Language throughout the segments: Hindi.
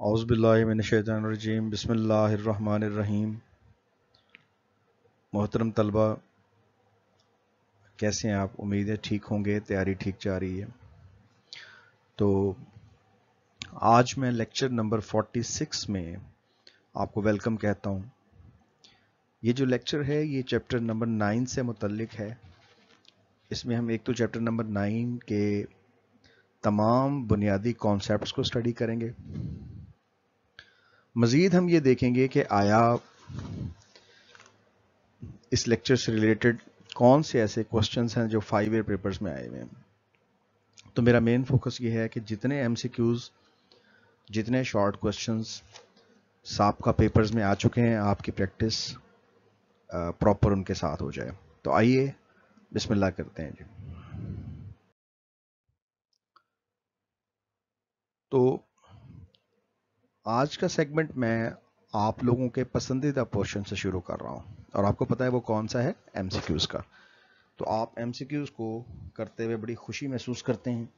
औज़बिल्लिमिनशैतानरजीम बसमीम मोहतरम तलबा, कैसे हैं आप? उम्मीद है ठीक होंगे, तैयारी ठीक जा रही है। तो आज मैं लेक्चर नंबर 46 में आपको वेलकम कहता हूँ। ये जो लेक्चर है, ये चैप्टर नंबर नाइन से मुतलक है। इसमें हम एक तो चैप्टर नंबर नाइन के तमाम बुनियादी कॉन्सेप्ट्स को स्टडी करेंगे। मज़ीद हम ये देखेंगे कि आया इस लेक्चर से रिलेटेड कौन से ऐसे क्वेश्चंस हैं जो फाइव ईयर पेपर्स में आए हुए हैं। तो मेरा मेन फोकस ये है कि जितने एमसीक्यूज जितने शॉर्ट क्वेश्चंस साप का पेपर्स में आ चुके हैं, आपकी प्रैक्टिस प्रॉपर उनके साथ हो जाए। तो आइए, बिस्मिल्लाह करते हैं जी। तो आज का सेगमेंट मैं आप लोगों के पसंदीदा पोर्शन से शुरू कर रहा हूँ। और आपको पता है वो कौन सा है? एमसीक्यूज का। तो आप एमसीक्यूज को करते हुए बड़ी खुशी महसूस करते हैं।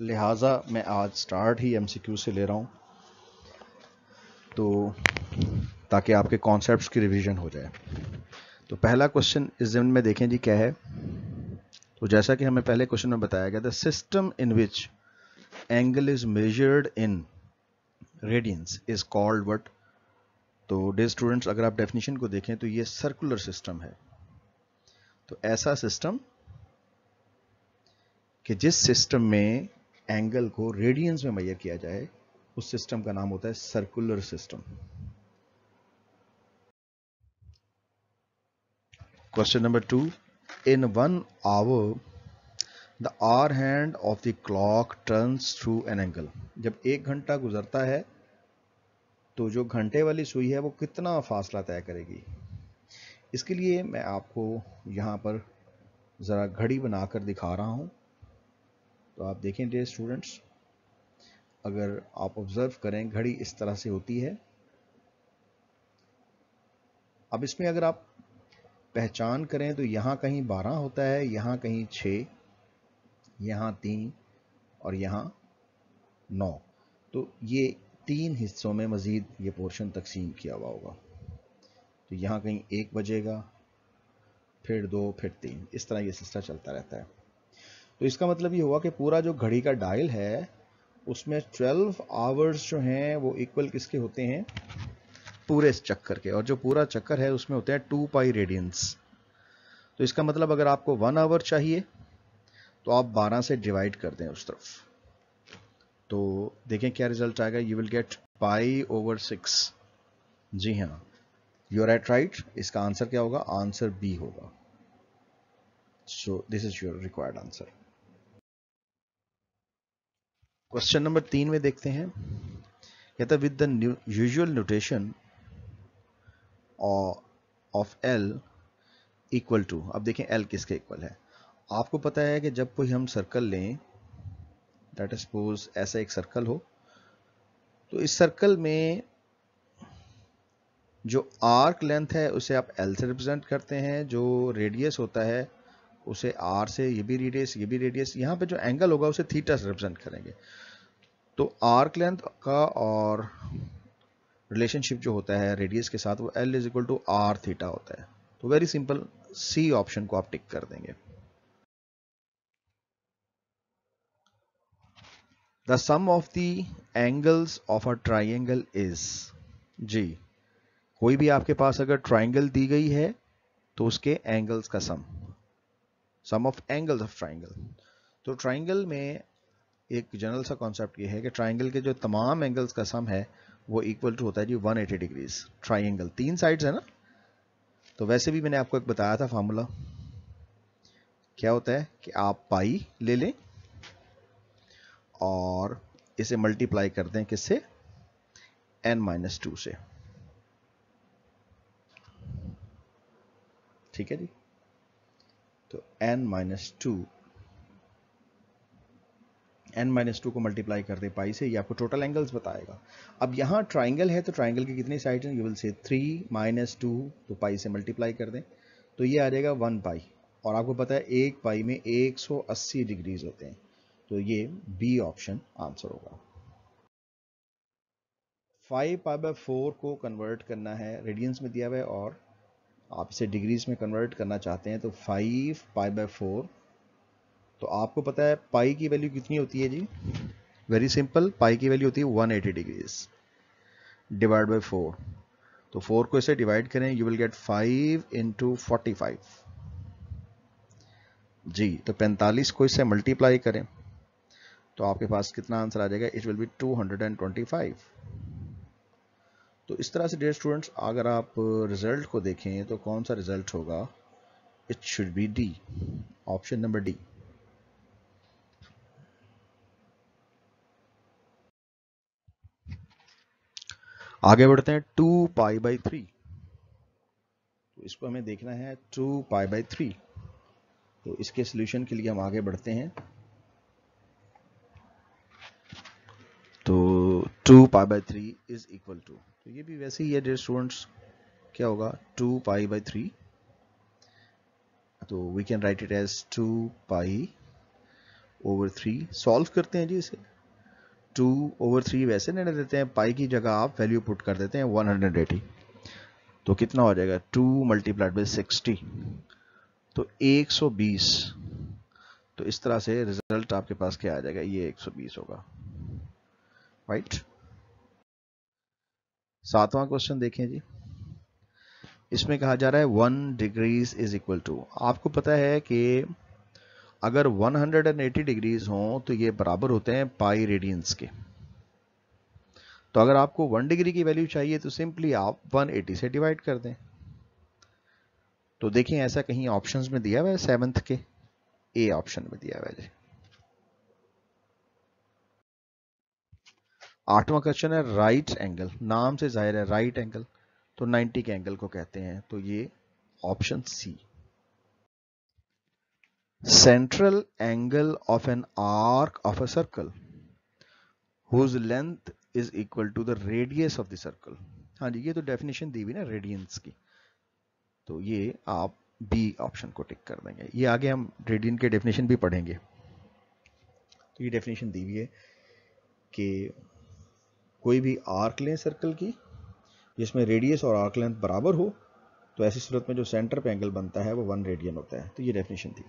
लिहाजा मैं आज स्टार्ट ही एमसीक्यू से ले रहा हूँ। तो ताकि आपके कॉन्सेप्ट्स की रिवीजन हो जाए। तो पहला क्वेश्चन इस ज़मीन में देखें जी क्या है। तो जैसा कि हमें पहले क्वेश्चन में बताया गया the system in which angle is measured in radians is called what तो डे स्टूडेंट्स अगर आप डेफिनेशन को देखें तो ये सर्कुलर सिस्टम है। तो ऐसा सिस्टम कि जिस सिस्टम में एंगल को रेडियंस में मैयर किया जाए, उस सिस्टम का नाम होता है circular system question number two in one hour the hour hand of the clock turns through an angle जब एक घंटा गुजरता है तो जो घंटे वाली सुई है, वो कितना फासला तय करेगी? इसके लिए मैं आपको यहाँ पर ज़रा घड़ी बनाकर दिखा रहा हूँ। तो आप देखें डे स्टूडेंट्स अगर आप ऑब्ज़र्व करें, घड़ी इस तरह से होती है। अब इसमें अगर आप पहचान करें तो यहाँ कहीं 12 होता है, यहाँ कहीं 6 यहाँ तीन और यहाँ नौ। तो ये तीन हिस्सों में मज़ीद ये पोर्शन तकसीम किया हुआ होगा। तो यहाँ कहीं एक बजेगा, फिर दो, फिर तीन। इस तरह ये सिस्टम चलता रहता है। तो इसका मतलब ये हुआ कि पूरा जो घड़ी का डायल है, उसमें 12 आवर्स जो हैं, वो इक्वल किसके होते हैं? पूरे चक्कर के। और जो पूरा चक्कर है, उसमें होते हैं टू पाई रेडियंस तो इसका मतलब अगर आपको वन आवर चाहिए तो आप 12 से डिवाइड कर दें उस तरफ़। तो देखें क्या रिज़ल्ट आएगा। You will get pi over six जी हाँ। यू आर एट राइट इसका आंसर क्या होगा? आंसर बी होगा। So this is your required answer question number तीन में देखते हैं। कहता with the usual notation of L equal to अब देखें एल किसके इक्वल है। आपको पता है कि जब कोई हम सर्कल लें डेट सपोज़ ऐसा एक सर्कल हो तो इस सर्कल में जो आर्क लेंथ है, उसे आप एल से रिप्रेजेंट करते हैं, जो रेडियस होता है, उसे आर से, ये भी रेडियस ये भी रेडियस यहाँ पे जो एंगल होगा, उसे थीटा से रिप्रेजेंट करेंगे। तो आर्क लेंथ का और रिलेशनशिप जो होता है रेडियस के साथ, वो L is equal to R theta होता है। तो वेरी सिंपल सी ऑप्शन को आप टिक कर देंगे। The sum of the angles of a triangle is जी, कोई भी आपके पास अगर ट्राइंगल दी गई है तो उसके एंगल्स का sum sum of angles of triangle तो ट्राइंगल में एक जनरल सा कॉन्सेप्ट ये है कि ट्राइंगल के जो तमाम एंगल्स का सम है, वो इक्वल टू होता है जी 180 डिग्रीज ट्राइंगल तीन साइड्स है ना? तो वैसे भी मैंने आपको एक बताया था फार्मूला क्या होता है कि आप पाई ले लें और इसे मल्टीप्लाई कर दें किससे? एन माइनस टू से। ठीक है जी? तो n minus two N minus two को मल्टीप्लाई कर दे पाई से, ये आपको टोटल एंगल्स बताएगा। अब यहाँ ट्राइंगल है तो ट्राइंगल की कितनी साइड हैं? You will say three minus two तो पाई से मल्टीप्लाई कर दें। तो ये आ जाएगा वन पाई और आपको पता है, एक पाई में 180 डिग्रीज होते हैं। तो ये बी ऑप्शन आंसर होगा। फाइव पाई बाय फोर को कन्वर्ट करना है रेडियंस में दिया हुआ है, और आप इसे डिग्रीज में कन्वर्ट करना चाहते हैं तो फाइव पाई बाय फोर तो आपको पता है पाई की वैल्यू कितनी होती है जी? वेरी सिंपल पाई की वैल्यू होती है 180 डिग्रीज डिवाइड बाय फोर तो फोर को इसे डिवाइड करें you will get five into forty five जी तो 45 को इससे मल्टीप्लाई करें। तो आपके पास कितना आंसर आ जाएगा? इट विल बी 225 तो इस तरह से डियर स्टूडेंट्स अगर आप रिज़ल्ट को देखें तो कौन सा रिज़ल्ट होगा? It should be D option number D आगे बढ़ते हैं टू पाई बाई थ्री तो इसको हमें देखना है टू पाई बाई थ्री तो इसके सोल्यूशन के लिए हम आगे बढ़ते हैं। तो two pi by three is equal to तो ये भी वैसे ही है डियर स्टूडेंट्स क्या होगा? टू पाई बाई थ्री तो we can write it as two pi over three solve करते हैं जी इसे। टू ओवर थ्री वैसे नहीं देते हैं पाई की जगह आप वैल्यू पुट कर देते हैं 180 तो कितना हो जाएगा? टू मल्टीप्लाइड बाई सिक्सटी तो 120 तो इस तरह से रिज़ल्ट आपके पास क्या आ जाएगा? ये 120 होगा। राइट सातवां क्वेश्चन देखें जी। इसमें कहा जा रहा है one degrees is equal to आपको पता है कि अगर 180 डिग्रीज हो तो ये बराबर होते हैं पाई रेडियंस के। तो अगर आपको वन डिग्री की वैल्यू चाहिए तो सिंपली आप 180 से डिवाइड कर दें। तो देखें, ऐसा कहीं ऑप्शंस में दिया हुआ है सेवंथ के। ए ऑप्शन में दिया हुआ है आठवां क्वेश्चन है राइट एंगल नाम से ज़ाहिर है राइट एंगल तो 90 के एंगल को कहते हैं तो ये option C central angle of an arc of a circle, whose length is equal to the radius of the circle हाँ जी, ये तो डेफिनेशन दी हुई ना रेडियंस की। तो ये आप बी ऑप्शन को टिक कर देंगे। ये आगे हम रेडियन के डेफिनेशन भी पढ़ेंगे। तो ये डेफिनेशन दी हुई है कि कोई भी आर्क लें सर्कल की, जिसमें रेडियस और आर्क लेंथ बराबर हो तो ऐसी सूरत में जो सेंटर पे एंगल बनता है, वो वन रेडियन होता है। तो ये डेफिनेशन थी।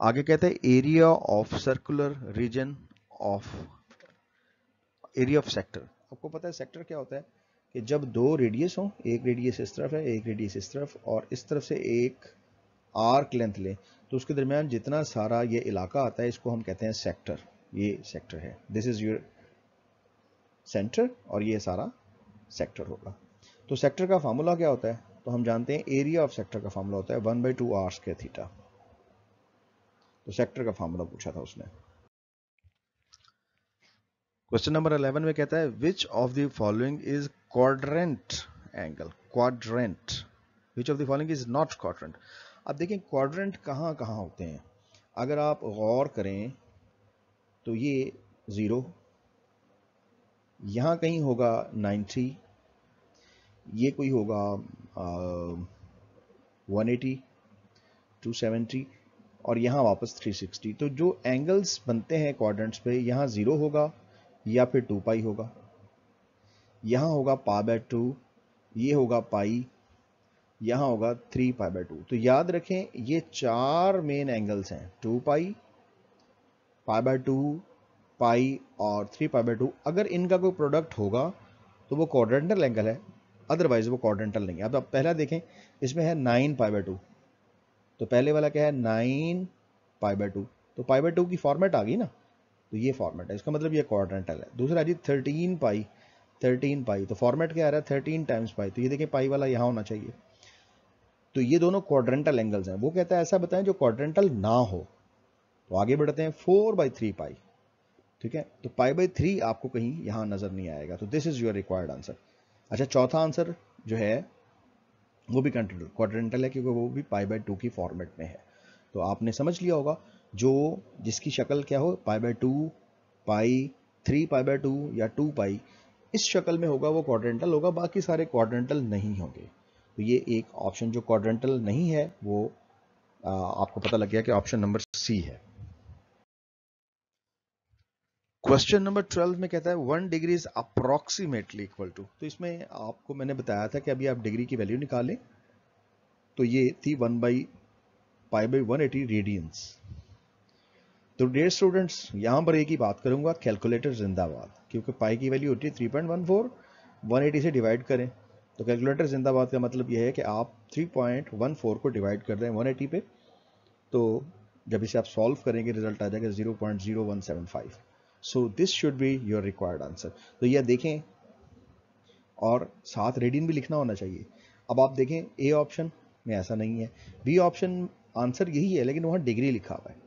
आगे कहते हैं area of circular region of area of sector आपको पता है सेक्टर क्या होता है? कि जब दो रेडियस हो, एक रेडियस इस तरफ़ है, एक रेडियस इस तरफ़, और इस तरफ़ से एक आर्क लेंथ लें तो उसके दरमियान जितना सारा ये इलाका आता है, इसको हम कहते हैं सेक्टर ये सेक्टर है। दिस इज़ योर सेंटर और ये सारा सेक्टर होगा। तो सेक्टर का फार्मूला क्या होता है? तो हम जानते हैं एरिया ऑफ़ सेक्टर का फार्मूला होता है वन बाई टू आर्स के थीटा तो सेक्टर का फार्मूला पूछा था उसने। क्वेश्चन नंबर 11 में कहता है which of the following is quadrant angle quadrant which of the following is not quadrant अब देखें क्वाड्रेंट कहाँ कहाँ होते हैं? अगर आप गौर करें तो ये ज़ीरो यहाँ कहीं होगा 90 ये कोई होगा वन एटी टू सेवेंटी और यहाँ वापस 360 तो जो एंगल्स बनते हैं क्वाड्रेंट्स पे, यहाँ ज़ीरो होगा या फिर टू पाई होगा। यहाँ होगा पा बाय टू ये होगा पाई यहाँ होगा थ्री पाई बाय टू तो याद रखें, ये चार मेन एंगल्स हैं two pi pi by two, pi और थ्री पाई बाय टू, अगर इनका कोई प्रोडक्ट होगा तो वो क्वाड्रेंटल एंगल है अदरवाइज़ वो क्वाड्रेंटल नहीं है। अब आप पहला देखें, इसमें है नाइन पाई बाय टू। तो पहले वाला क्या है? Nine pi by two. तो पाई बाय टू की फॉर्मेट आ गई ना तो ये फॉर्मेट है। इसका मतलब ये क्वाड्रेंटल है। दूसरा जी थर्टीन पाई थर्टीन पाई। तो फॉर्मेट क्या आ रहा है? Thirteen times pi. तो ये देखें, पाई वाला यहाँ होना चाहिए। तो ये दोनों क्वाड्रेंटल एंगल्स हैं। वो कहता है, ऐसा बताएँ, जो क्वाड्रेंटल ना हो तो आगे बढ़ते हैं फोर बाई थ्री पाई ठीक है? तो पाई बाई थ्री आपको कहीं यहाँ नज़र नहीं आएगा। तो this is your required answer अच्छा चौथा आंसर जो है, वो भी क्वाड्रेंटल है, क्योंकि वो भी पाई बाय टू की फॉर्मेट में है। तो आपने समझ लिया होगा, जो जिसकी शक्ल क्या हो pi by two pi three pi by two या टू पाई इस शक्ल में होगा, वो क्वाड्रेंटल होगा, बाकी सारे क्वाड्रेंटल नहीं होंगे। तो ये एक ऑप्शन जो क्वाड्रेंटल नहीं है, वो आपको पता लग गया कि ऑप्शन नंबर सी है। क्वेश्चन नंबर ट्वेल्व में कहता है one degree is approximately equal to तो इसमें आपको मैंने बताया था कि अभी आप डिग्री की वैल्यू निकालें तो ये थी one by pi by one eighty radians तो डेयर स्टूडेंट्स यहाँ पर एक ही बात करूँगा कैलकुलेटर जिंदाबाद, क्योंकि पाई की वैल्यू होती है three point one four one eighty से डिवाइड करें तो कैलकुलेटर जिंदाबाद का मतलब यह है कि आप थ्री पॉइंट वन फोर को डिवाइड कर हैं वन एटी पे तो जब इसे आप सॉल्व करेंगे रिज़ल्ट आ जाएगा zero point zero one seven five so this should be your required answer तो यह देखें, और साथ रेडियन भी लिखना होना चाहिए। अब आप देखें ए ऑप्शन में ऐसा नहीं है। बी ऑप्शन आंसर यही है, लेकिन वहाँ डिग्री लिखा हुआ है।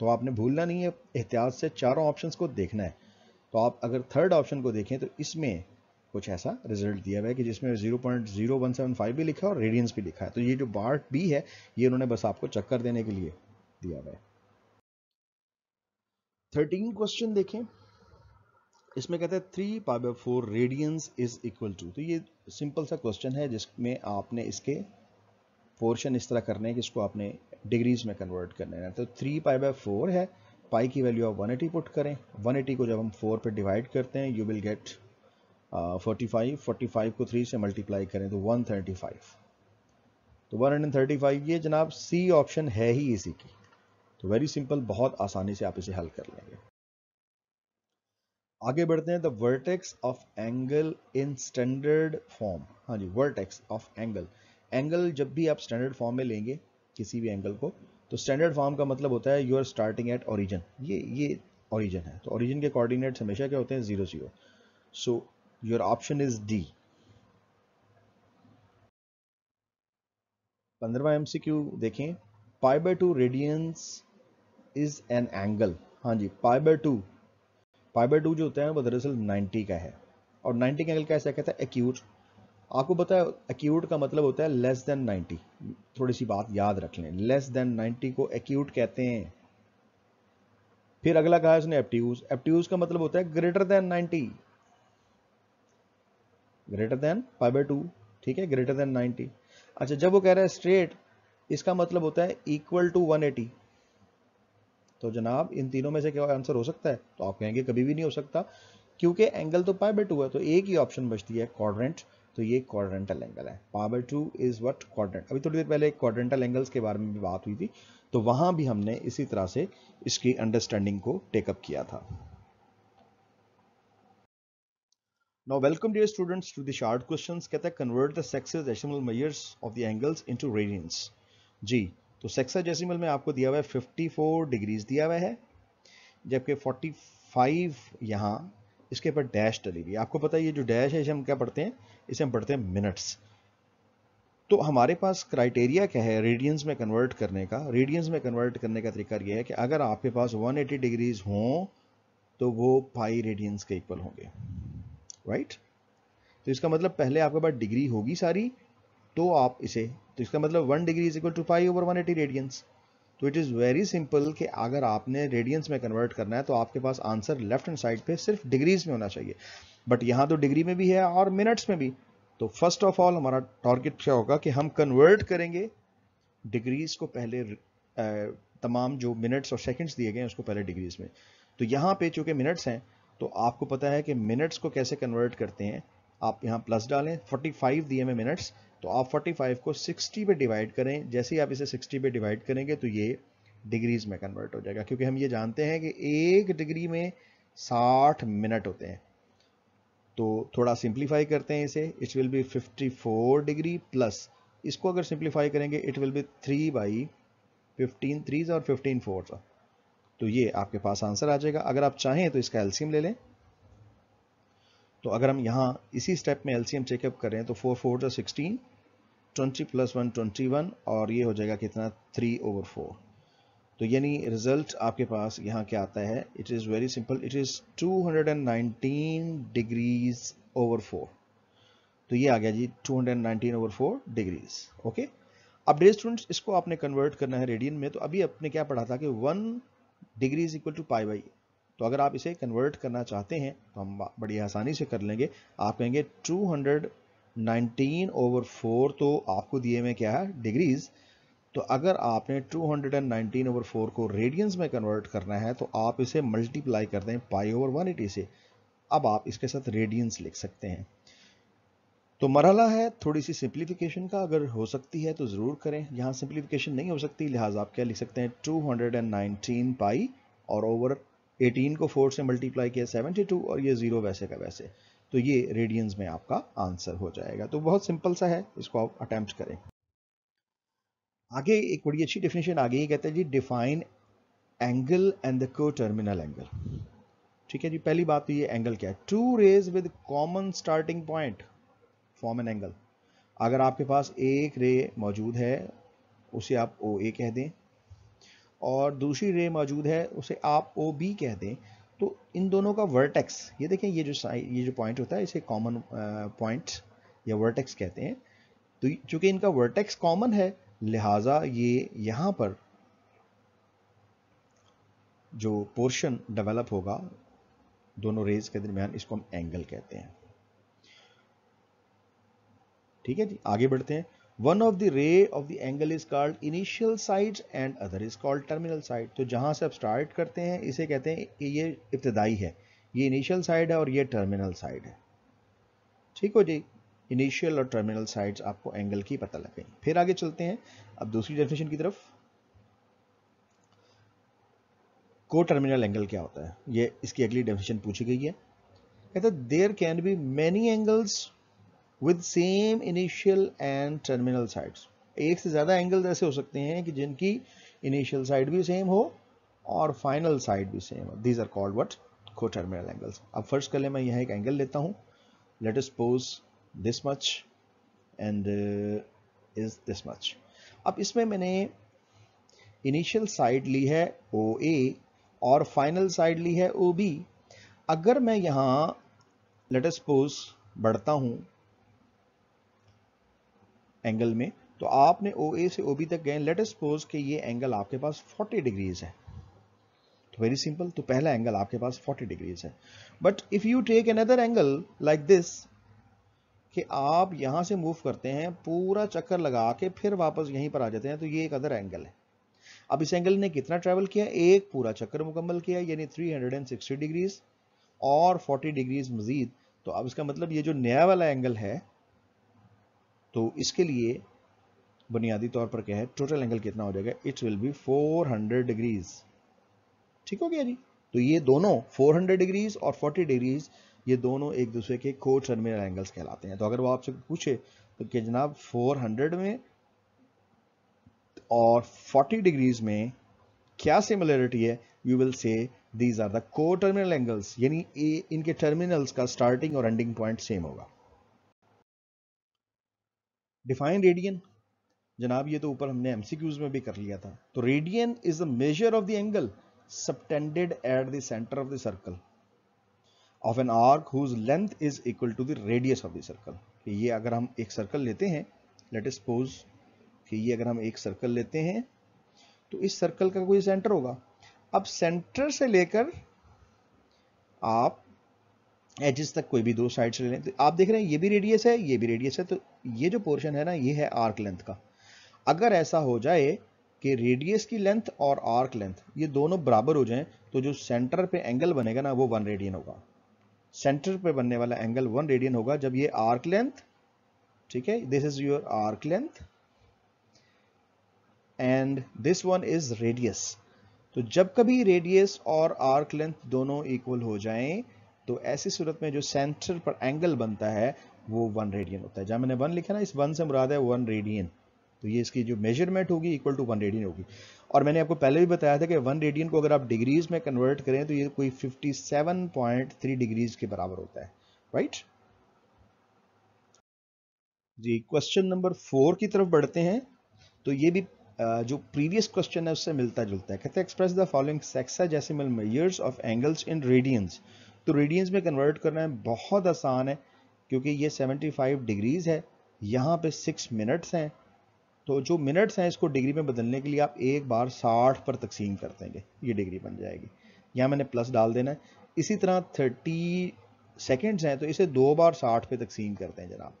तो आपने भूलना नहीं है एहतियात से चारों ऑप्शंस को देखना है। तो आप अगर थर्ड ऑप्शन को देखें तो इसमें कुछ ऐसा रिज़ल्ट दिया हुआ है कि जिसमें 0.0175 भी लिखा है और रेडियंस भी लिखा है। तो ये जो बार्ट बी है, ये उन्होंने बस आपको चक्कर देने के लिए दिया हुआ है। थर्टीन क्वेश्चन देखें। इसमें कहते हैं three pi by four radians is equal to तो ये सिंपल सा क्वेश्चन है, जिसमें आपने इसके पोर्शन इस तरह करने हैं कि इसको आपने डिग्रीज में कन्वर्ट करने हैं। तो थ्री पाई बाय फोर है पाई की वैल्यू आप 180 पुट करें। 180 को जब हम फोर पे डिवाइड करते हैं you will get forty five forty five को थ्री से मल्टीप्लाई करें तो वन थर्टी फाइव तो वन हंड्रेड थर्टी फाइव ये जनाब सी ऑप्शन है ही इसी की। तो वेरी सिंपल बहुत आसानी से आप इसे हल कर लेंगे। आगे बढ़ते हैं the vertex of angle in standard form हाँ जी वर्टेक्स ऑफ़ एंगल एंगल जब भी आप स्टैंडर्ड फॉर्म में लेंगे, किसी भी एंगल को तो स्टैंडर्ड फॉर्म का मतलब होता है you are starting at origin ये ये ओरिजिन है। तो ओरिजिन के कोऑर्डिनेट्स हमेशा क्या होते हैं? Zero zero so Your option is D पंद्रवा MCQ देखें। Pi by two radians is an angle हाँ जी pi by two pi by two जो होता है, वो दरअसल 90 का है। और 90 का एंगल कैसा कहता है एक्यूट आपको पता है एक्यूट का मतलब होता है लेस देन 90 थोड़ी सी बात याद रख लें। लेस देन 90 को एक्यूट कहते हैं। फिर अगला कहा उसने एप्ट्यूज एप्ट्यूज का मतलब होता है greater than 90 greater than pi by two ठीक है ग्रेटर देन 90 अच्छा जब वो कह रहा है स्ट्रेट इसका मतलब होता है इक्वल टू 180 तो जनाब, इन तीनों में से क्या आंसर हो सकता है? तो आप कहेंगे कभी भी नहीं हो सकता, क्योंकि एंगल तो पाई बाय टू है तो एक ही ऑप्शन बचती है क्वाड्रेंट तो ये क्वाड्रेंटल एंगल है। Pi by two is what quadrant अभी थोड़ी देर पहले क्वाड्रेंटल एंगल्स के बारे में भी बात हुई थी तो वहाँ भी हमने इसी तरह से इसकी अंडरस्टैंडिंग को टेकअप किया था। Now, welcome, dear students, to the short questions. कहता है, convert the sexagesimal measures of the angles into radians. जी तो sexagesimal में आपको दिया हुआ है 54 डिग्रीज दिया हुआ है, जबकि 45 यहाँ, इसके ऊपर डैश डली हुई आपको पता है ये जो डैश है, इसे हम क्या पढ़ते हैं? इसे हम पढ़ते हैं मिनट्स तो हमारे पास क्राइटेरिया क्या है रेडियंस में कन्वर्ट करने का? रेडियंस में कन्वर्ट करने का तरीका यह है कि अगर आपके पास 180 डिग्रीज हों तो वो पाई रेडियंस के इक्वल होंगे। राइट तो इसका मतलब पहले आपके पास डिग्री होगी सारी तो आप इसे तो इसका मतलब one degree is equal to five over one eighty radians तो इट इज़ वेरी सिंपल कि अगर आपने रेडियंस में कन्वर्ट करना है तो आपके पास आंसर लेफ़्ट हैंड साइड पे सिर्फ़ डिग्रीज में होना चाहिए। बट यहाँ तो डिग्री में भी है और मिनट्स में भी। तो फ़र्स्ट ऑफ़ ऑल हमारा टारगेट क्या होगा कि हम कन्वर्ट करेंगे डिग्रीज को पहले तमाम जो मिनट्स और सेकेंड्स दिए गए हैं, उसको पहले डिग्रीज में। तो यहाँ पे चूँकि मिनट्स हैं तो आपको पता है कि मिनट्स को कैसे कन्वर्ट करते हैं, आप यहाँ प्लस डालें 45 दिए में मिनट्स तो आप 45 को 60 पे डिवाइड करें। जैसे ही आप इसे 60 पे डिवाइड करेंगे तो ये डिग्रीज में कन्वर्ट हो जाएगा, क्योंकि हम ये जानते हैं कि एक डिग्री में 60 मिनट होते हैं। तो थोड़ा सिंप्लीफाई करते हैं इसे। It will be 54 degree plus इसको अगर सिंप्लीफाई करेंगे it will be three by fifteen threes और फिफ्टीन फोर तो ये आपके पास आंसर आ जाएगा। अगर आप चाहें तो इसका एल्सियम ले लें। तो अगर हम यहाँ इसी स्टेप में एल्सियम चेकअप करें तो फोर फोर जो sixteen twenty plus one twenty one और ये हो जाएगा कितना? थ्री ओवर फोर तो यानी रिज़ल्ट आपके पास यहाँ क्या आता है? It is very simple it is 219 degrees over four तो ये आ गया जी 219 ओवर फोर डिग्रीज ओके अब डे स्टूडेंट्स इसको आपने कन्वर्ट करना है रेडियन में तो अभी आपने क्या पढ़ा था कि one degree is equal to pi by तो अगर आप इसे कन्वर्ट करना चाहते हैं तो हम बड़ी आसानी से कर लेंगे। आप कहेंगे 219 ओवर फोर तो आपको दिए में क्या है? डिग्रीज तो अगर आपने 219 ओवर फोर को रेडियंस में कन्वर्ट करना है तो आप इसे मल्टीप्लाई कर दें पाई ओवर 180 से। अब आप इसके साथ रेडियंस लिख सकते हैं। तो मरहला है थोड़ी सी सिंप्लीफिकेशन का अगर हो सकती है तो ज़रूर करें। यहाँ सिंप्लीफिकेशन नहीं हो सकती, लिहाजा आप क्या लिख सकते हैं? 219 पाई और ओवर 18 को 4 से मल्टीप्लाई किया 72 और ये ज़ीरो वैसे का वैसे। तो ये रेडियंस में आपका आंसर हो जाएगा। तो बहुत सिंपल सा है, इसको आप अटेम्प्ट करें। आगे एक बड़ी अच्छी डेफिनेशन आगे ही कहते हैं जी define angle and the coterminal angle ठीक है जी, पहली बात तो ये एंगल क्या है? Two rays with common starting point form an angle अगर आपके पास एक रे मौजूद है, उसे आप ओ ए कह दें, और दूसरी रे मौजूद है, उसे आप ओ बी कह दें तो इन दोनों का वर्टेक्स ये देखें, ये जो ये जो पॉइंट होता है, इसे कॉमन पॉइंट या वर्टेक्स कहते हैं। तो चूँकि इनका वर्टेक्स कॉमन है, लिहाजा ये यहाँ पर जो पोर्शन डेवलप होगा, दोनों रेज के दरमियान, इसको हम एंगल कहते हैं। ठीक है जी, आगे बढ़ते हैं। One of the ray of the angle is called initial side and other is called terminal side तो जहाँ से आप स्टार्ट करते हैं, इसे कहते हैं कि ये इब्तदाई है। ये इनिशियल साइड है और ये टर्मिनल साइड है। ठीक हो जी? इनिशियल और टर्मिनल साइड्स आपको एंगल की पता लग फिर आगे चलते हैं। अब दूसरी डेफिनेशन की तरफ़। को टर्मिनल एंगल क्या होता है? ये इसकी अगली डेफिनेशन पूछी गई है। कहते there can be many angles with same initial and terminal sides एक से ज़्यादा एंगल ऐसे हो सकते हैं कि जिनकी इनिशियल साइड भी सेम हो और फाइनल साइड भी सेम हो। These are called what coterminal angles अब फ़र्स्ट कर ले मैं यहाँ एक एंगल लेता हूँ। Let suppose this much and uh, is this much. अब इसमें मैंने इनिशियल साइड ली है ओ ए और फाइनल साइड ली है ओ बी अगर मैं यहाँ लेट सपोज़ बढ़ता हूँ एंगल में तो आपने ओ ए से ओ बी तक गए। लेट सपोज़ कि ये एंगल आपके पास 40 डिग्रीज है। तो वेरी सिंपल तो पहला एंगल आपके पास 40 डिग्रीज है। But if you take another angle like this कि आप यहाँ से मूव करते हैं, पूरा चक्कर लगा के फिर वापस यहीं पर आ जाते हैं तो ये एक अदर एंगल है। अब इस एंगल ने कितना ट्रेवल किया? एक पूरा चक्कर मुकम्मल किया, यानी 360 डिग्रीज और 40 डिग्रीज मजीद। तो अब इसका मतलब ये जो नया वाला एंगल है तो इसके लिए बुनियादी तौर पर क्या है? टोटल एंगल कितना हो जाएगा? इट विल बी 400 डिग्रीज ठीक हो गया जी? तो ये दोनों 400 डिग्रीज और 40 डिग्रीज ये दोनों एक दूसरे के को टर्मिनल एंगल्स कहलाते हैं। तो अगर वो आपसे पूछे तो कि जनाब 400 में और 40 डिग्रीज में क्या सिमिलरिटी है? You will say these are the coterminal angles यानी इनके टर्मिनल्स का स्टार्टिंग और एंडिंग पॉइंट सेम होगा। Define radian. जनाब, ये तो ऊपर हमने एमसीक्यूज में भी कर लिया था। तो radian is the measure of the angle subtended at the centre of the circle of an arc whose length is equal to the radius of the circle ये अगर हम एक सर्कल लेते हैं लेट सपोज़ कि ये अगर हम एक सर्कल लेते हैं तो इस सर्कल का कोई सेंटर होगा। अब सेंटर से लेकर आप एजिस तक कोई भी दो साइड से ले लें तो आप देख रहे हैं, ये भी रेडियस है, ये भी रेडियस है तो ये जो पोर्शन है ना, ये है आर्क लेंथ का। अगर ऐसा हो जाए कि रेडियस की लेंथ और आर्क लेंथ ये दोनों बराबर हो जाएँ तो जो सेंटर पे एंगल बनेगा ना, वो वन रेडियन होगा। सेंटर पे बनने वाला एंगल वन रेडियन होगा जब ये आर्क लेंथ ठीक है this is your arc length and this one is radius तो जब कभी रेडियस और आर्क लेंथ दोनों इक्वल हो जाएँ तो ऐसी सूरत में जो सेंटर पर एंगल बनता है वो वन रेडियन होता है। जहाँ मैंने वन लिखा ना, इस वन से मुराद है वन रेडियन तो ये इसकी जो मेज़रमेंट होगी इक्वल टू वन रेडियन होगी। और मैंने आपको पहले भी बताया था कि वन रेडियन को अगर आप डिग्रीज में कन्वर्ट करें तो ये कोई 57.3 डिग्रीज के बराबर होता है। राइट जी क्वेश्चन नंबर फोर की तरफ़ बढ़ते हैं। तो ये भी जो प्रीवियस क्वेश्चन है, उससे मिलता जुलता है। कहते हैं express the following sexagesimal measures of angles in radians तो रेडियंस में कन्वर्ट करना है बहुत आसान है। क्योंकि ये 75 डिग्रीज है, यहाँ पे सिक्स मिनट्स हैं। तो जो मिनट्स हैं इसको डिग्री में बदलने के लिए आप एक बार 60 पर तकसीम कर देंगे, ये डिग्री बन जाएगी। यहाँ मैंने प्लस डाल देना है। इसी तरह 30 सेकेंड्स हैं तो इसे दो बार 60 पे तकसीम करते हैं जनाब।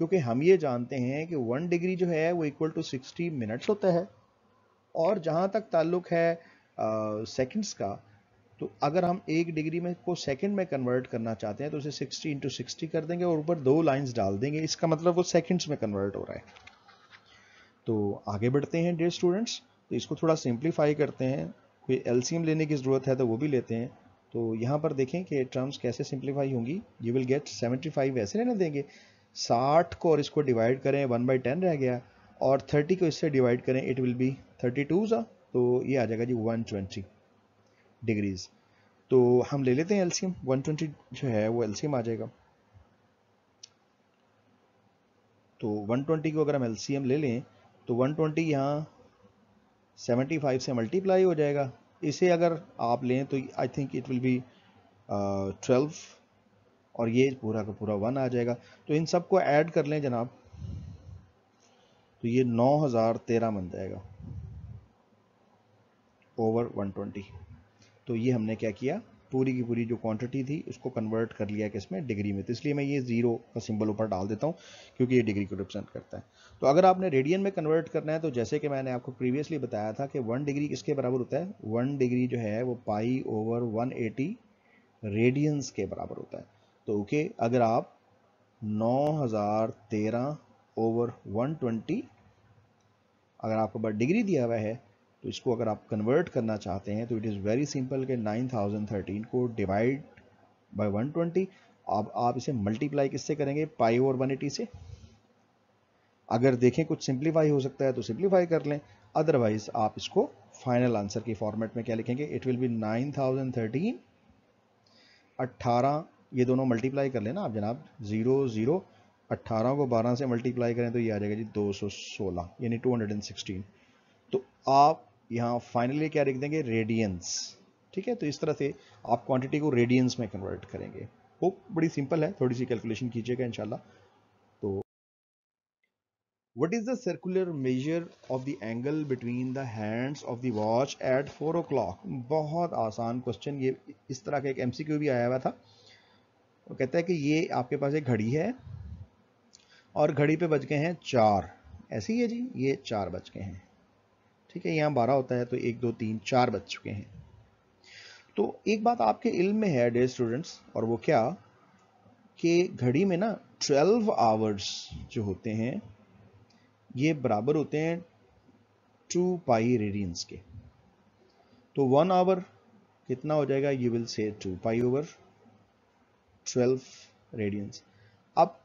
क्योंकि हम ये जानते हैं कि वन डिग्री जो है वो इक्वल टू सिक्सटी मिनट्स होता है। और जहाँ तक ताल्लुक है सेकंड्स का तो अगर हम एक डिग्री में को सेकंड में कन्वर्ट करना चाहते हैं तो उसे 60 इंटू सिक्सटी कर देंगे और ऊपर दो लाइंस डाल देंगे। इसका मतलब वो सेकंड्स में कन्वर्ट हो रहा है। तो आगे बढ़ते हैं डेयर स्टूडेंट्स तो इसको थोड़ा सिंप्लीफाई करते हैं। कोई एलसीएम लेने की ज़रूरत है तो वो भी लेते हैं। तो यहाँ पर देखें कि टर्म्स कैसे सिंप्लीफाई होंगी। यू विल गेट 75 ऐसे रहने देंगे। 60 को और इसको डिवाइड करें 1 बाई टेन रह गया। और 30 को इससे डिवाइड करें इट विल बी 32 सा तो ये आ जाएगा जी 120 डिग्रीज तो हम ले लेते हैं एलसीएम 120 जो है, वो एलसीएम आ जाएगा। तो 120 को अगर हम एलसीएम ले लें तो 120 ट्वेंटी यहाँ 75 से मल्टीप्लाई हो जाएगा। इसे अगर आप लें तो I think it will be twelve और ये पूरा का पूरा वन आ जाएगा। तो इन सबको ऐड कर लें जनाब। तो ये नौ हज़ार तेरह बन जाएगा। ओवर वन ट्वेंटी तो ये हमने क्या किया? पूरी की पूरी जो क्वांटिटी थी, उसको कन्वर्ट कर लिया किसमें डिग्री में। तो इसलिए मैं ये ज़ीरो का सिंबल ऊपर डाल देता हूँ, क्योंकि ये डिग्री को रिप्रेजेंट करता है। तो अगर आपने रेडियन में कन्वर्ट करना है तो जैसे कि मैंने आपको प्रीवियसली बताया था कि वन डिग्री किसके बराबर होता है? वन डिग्री जो है, वो pi over one eighty radians के बराबर होता है। तो ओके अगर आप नौ हज़ार तेरह ओवर वन ट्वेंटी अगर आपके पास डिग्री दिया हुआ है तो इसको अगर आप कन्वर्ट करना चाहते हैं तो इट इज़ वेरी सिंपल के 9013 को डिवाइड बाय 120 अब आप इसे मल्टीप्लाई किससे करेंगे? पाई और 180 से। अगर देखें कुछ सिंप्लीफाई हो सकता है तो सिंप्लीफाई कर लें। अदरवाइज़ आप इसको फाइनल आंसर के फॉर्मेट में क्या लिखेंगे? इट विल बी 9013 18 ये दोनों मल्टीप्लाई कर लेना। आप जनाब ज़ीरो ज़ीरो अट्ठारह को 12 से मल्टीप्लाई करें तो ये आ जाएगा जी 216 यानी 216 तो आप यहाँ फाइनली क्या लिख देंगे? रेडियंस ठीक है? तो इस तरह से आप क्वांटिटी को रेडियंस में कन्वर्ट करेंगे। वो बड़ी सिंपल है। थोड़ी सी कैलकुलेशन कीजिएगा इंशाल्लाह। तो what is the circular measure of the angle between the hands of the watch at four o'clock बहुत आसान क्वेश्चन ये इस तरह का एक एमसीक्यू भी आया हुआ था। वो कहता है कि ये आपके पास एक घड़ी है और घड़ी पे बज गए हैं चार। ऐसे ही है जी। ये चार बज गए हैं। ठीक है, यहाँ बारह होता है तो एक, दो, तीन, चार बज चुके हैं। तो एक बात आपके इल्म में है डे स्टूडेंट्स और वो क्या? कि घड़ी में ना ट्वेल्व आवर्स जो होते हैं, ये बराबर होते हैं टू पाई रेडियंस के। तो वन आवर कितना हो जाएगा? You will say two pi over twelve radians अब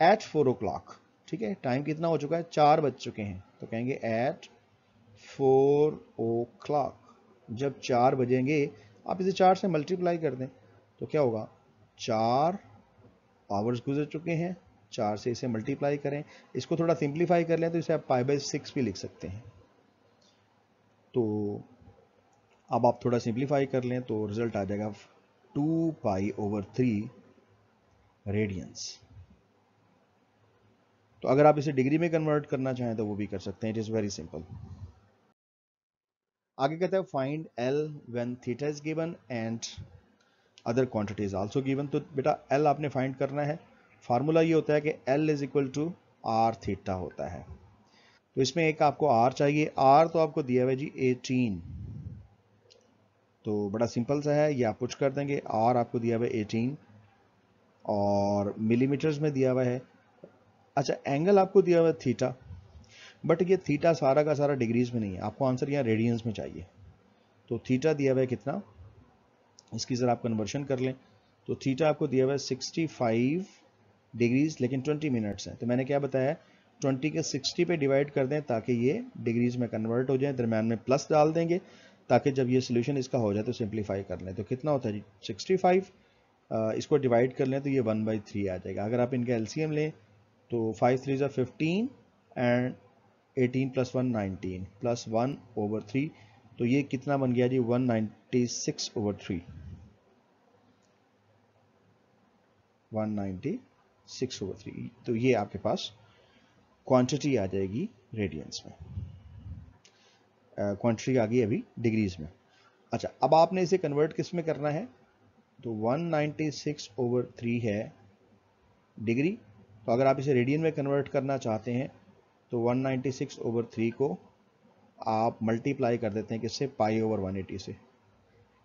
एट फोर ओ क्लॉक ठीक है टाइम कितना हो चुका है? चार बज चुके हैं। तो कहेंगे एट फोर ओ क्लाक। जब चार बजेंगे, आप इसे चार से मल्टीप्लाई कर दें तो क्या होगा? चार आवर्स गुजर चुके हैं, चार से इसे मल्टीप्लाई करें। इसको थोड़ा सिंप्लीफाई कर लें तो इसे आप पाई बाई सिक्स भी लिख सकते हैं। तो अब आप थोड़ा सिंप्लीफाई कर लें तो रिज़ल्ट आ जाएगा two pi over three radians तो अगर आप इसे डिग्री में कन्वर्ट करना चाहें तो वो भी कर सकते हैं। इट इज़ वेरी सिंपल आगे कहते हैं find L when theta is given and other quantities also given तो बेटा एल आपने फाइंड करना है। फार्मूला ये होता है कि L is equal to R theta होता है। तो इसमें एक आपको आर चाहिए। आर तो आपको दिया हुआ जी 18 तो बड़ा सिंपल सा है। ये आप कुछ कर देंगे। आर आपको दिया हुआ है 18 और मिलीमीटर्स में दिया हुआ है। अच्छा एंगल आपको दिया हुआ है थीटा बट ये थीटा सारा का सारा डिग्रीज में नहीं है। आपको आंसर यहाँ रेडियंस में चाहिए। तो थीटा दिया हुआ है कितना? इसकी ज़रा आप कन्वर्शन कर लें। तो थीटा आपको दिया हुआ है सिक्सटी फाइव डिग्रीज लेकिन ट्वेंटी मिनट्स हैं। तो मैंने क्या बताया? ट्वेंटी के सिक्सटी पे डिवाइड कर दें ताकि ये डिग्रीज में कन्वर्ट हो जाए, दरम्यान में प्लस डाल देंगे, ताकि जब ये सोल्यूशन इसका हो जाए तो सिंप्लीफाई कर लें। तो कितना होता है? सिक्सटी फाइव इसको डिवाइड कर लें तो ये वन बाई थ्री आ जाएगा। अगर आप इनका एलसीएम लें तो फाइव थ्री ज़ा fifteen and 18 plus one nineteen plus one over three तो ये कितना बन गया जी? 196 ओवर थ्री 196 ओवर थ्री तो ये आपके पास क्वांटिटी आ जाएगी रेडियंस में। क्वांटिटी uh, आ गई अभी डिग्रीज में। अच्छा अब आपने इसे कन्वर्ट किसमें करना है? तो 196 ओवर थ्री है डिग्री तो अगर आप इसे रेडियन में कन्वर्ट करना चाहते हैं तो 196 ओवर थ्री को आप मल्टीप्लाई कर देते हैं किससे? पाई ओवर 180 से।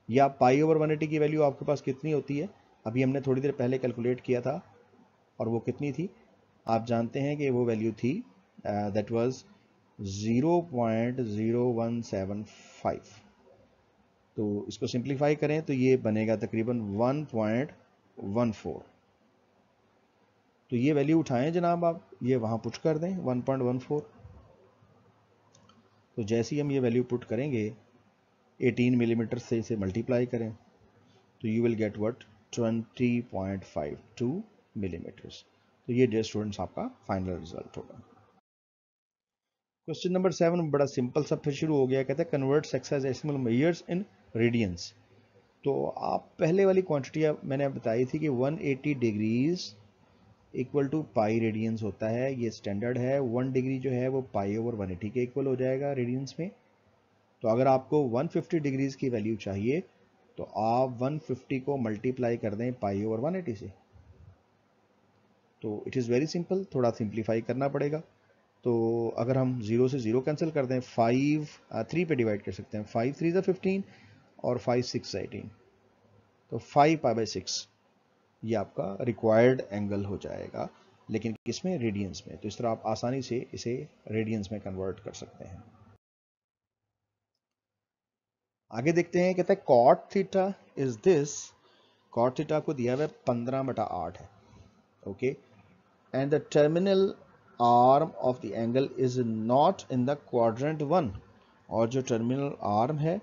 या पाई ओवर 180 की वैल्यू आपके पास कितनी होती है? अभी हमने थोड़ी देर पहले कैलकुलेट किया था और वो कितनी थी? आप जानते हैं कि वो वैल्यू थी दैट वाज 0.0175 तो इसको सिंप्लीफाई करें तो ये बनेगा तकरीबन 1.14 तो ये वैल्यू उठाएँ जनाब आप, ये वहाँ पुट कर दें 1.14 तो जैसे ही हम ये वैल्यू पुट करेंगे 18 मिलीमीटर mm से इसे मल्टीप्लाई करें तो you will get what 20.52 millimetres तो ये डियर स्टूडेंट्स आपका फाइनल रिज़ल्ट होगा। क्वेश्चन नंबर सेवन बड़ा सिंपल सा फिर शुरू हो गया, कहते हैं convert sexagesimal measures in radians तो आप पहले वाली क्वांटिटी मैंने बताई थी कि 180 degrees equal to pi radians होता है, ये स्टैंडर्ड है वन डिग्री जो है वो पाई ओवर वन एटी के इक्वल हो जाएगा रेडियंस में। तो अगर आपको 150 डिग्रीज की वैल्यू चाहिए तो आप 150 को मल्टीप्लाई कर दें पाई ओवर 180 से। तो इट इज़ वेरी सिंपल थोड़ा सिंप्लीफाई करना पड़ेगा। तो अगर हम ज़ीरो से ज़ीरो कैंसिल कर दें फाइव थ्री पे डिवाइड कर सकते हैं। फाइव थ्री ज़ा फिफ्टीन और फाइव सिक्स एटीन तो फाइव पाई बाई सिक्स ये आपका रिक्वायर्ड एंगल हो जाएगा, लेकिन किसमें? रेडियंस में। तो इस तरह आप आसानी से इसे रेडियंस में कन्वर्ट कर सकते हैं। आगे देखते हैं, कहते हैं cot theta is this cot theta को दिया हुआ पंद्रह बटा आठ है। Okay? And the terminal arm of the angle is not in the quadrant one और जो टर्मिनल आर्म है,